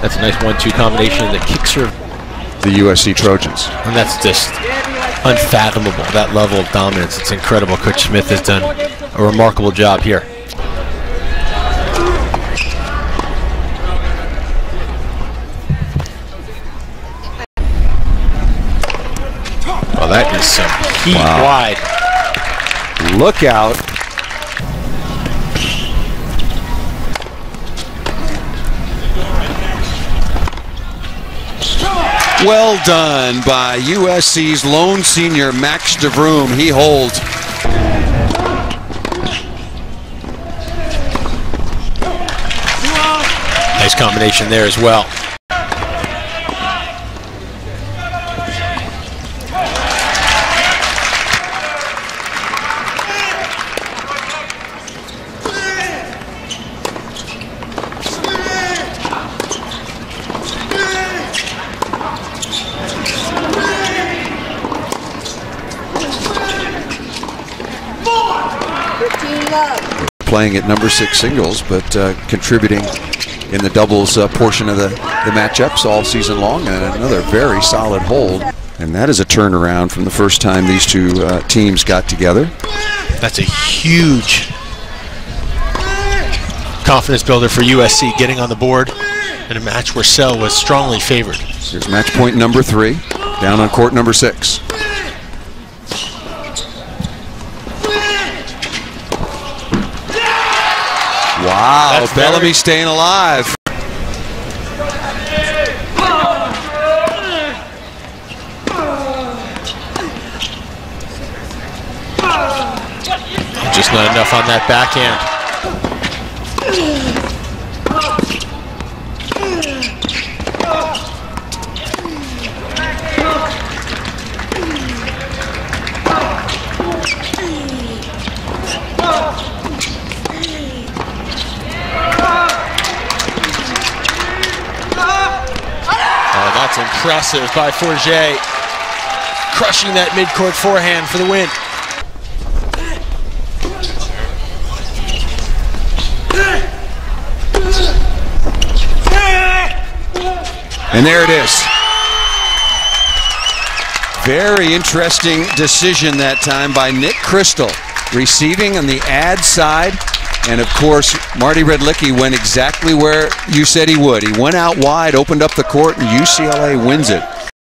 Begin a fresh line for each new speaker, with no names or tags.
That's a nice one-two combination that kicks kick serve.
The USC Trojans.
And that's just unfathomable, that level of dominance. It's incredible. Coach Smith has done a remarkable job here. Well, that is some heat
Wow.
wide.
Look out. Well done by USC's lone senior Max de Vroome. He holds.
Nice combination there as well.
Playing at number six singles, but uh, contributing in the doubles uh, portion of the, the matchups all season long, and another very solid hold. And that is a turnaround from the first time these two uh, teams got together.
That's a huge confidence builder for USC getting on the board in a match where Sell was strongly favored.
Here's match point number three, down on court number six. Wow,
That's
Bellamy
very-
staying alive.
Just not enough on that backhand. Impressive by Forget. Crushing that midcourt forehand for the win.
And there it is. Very interesting decision that time by Nick Crystal, receiving on the ad side. And of course, Marty Redlicki went exactly where you said he would. He went out wide, opened up the court, and UCLA wins it.